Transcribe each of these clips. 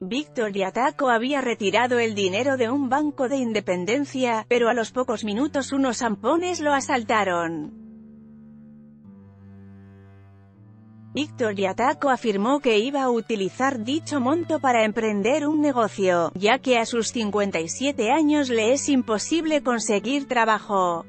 Víctor Yataco había retirado el dinero de un banco de Independencia, pero a los pocos minutos unos zampones lo asaltaron. Víctor Yataco afirmó que iba a utilizar dicho monto para emprender un negocio, ya que a sus 57 años le es imposible conseguir trabajo.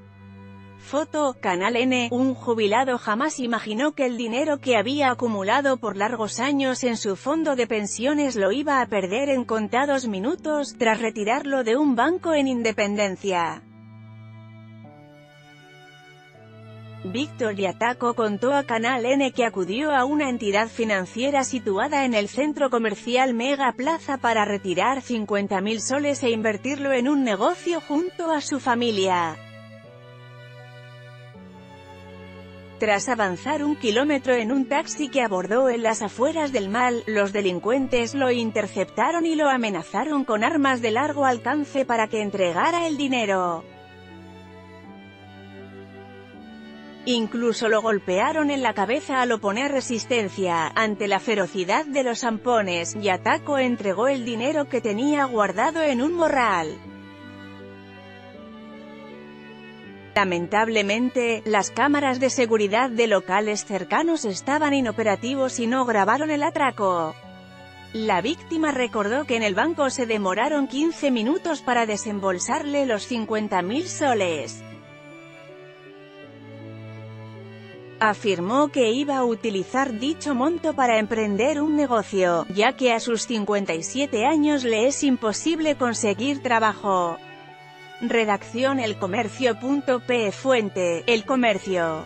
Foto, Canal N, un jubilado jamás imaginó que el dinero que había acumulado por largos años en su fondo de pensiones lo iba a perder en contados minutos, tras retirarlo de un banco en Independencia. Víctor Yataco contó a Canal N que acudió a una entidad financiera situada en el centro comercial Mega Plaza para retirar 50.000 soles e invertirlo en un negocio junto a su familia. Tras avanzar un kilómetro en un taxi que abordó en las afueras del mal, los delincuentes lo interceptaron y lo amenazaron con armas de largo alcance para que entregara el dinero. Incluso lo golpearon en la cabeza al oponer resistencia, ante la ferocidad de los zampones, y Ataco entregó el dinero que tenía guardado en un morral. Lamentablemente, las cámaras de seguridad de locales cercanos estaban inoperativos y no grabaron el atraco. La víctima recordó que en el banco se demoraron 15 minutos para desembolsarle los 50.000 soles. Afirmó que iba a utilizar dicho monto para emprender un negocio, ya que a sus 57 años le es imposible conseguir trabajo. Redacción El Comercio.p Fuente, El Comercio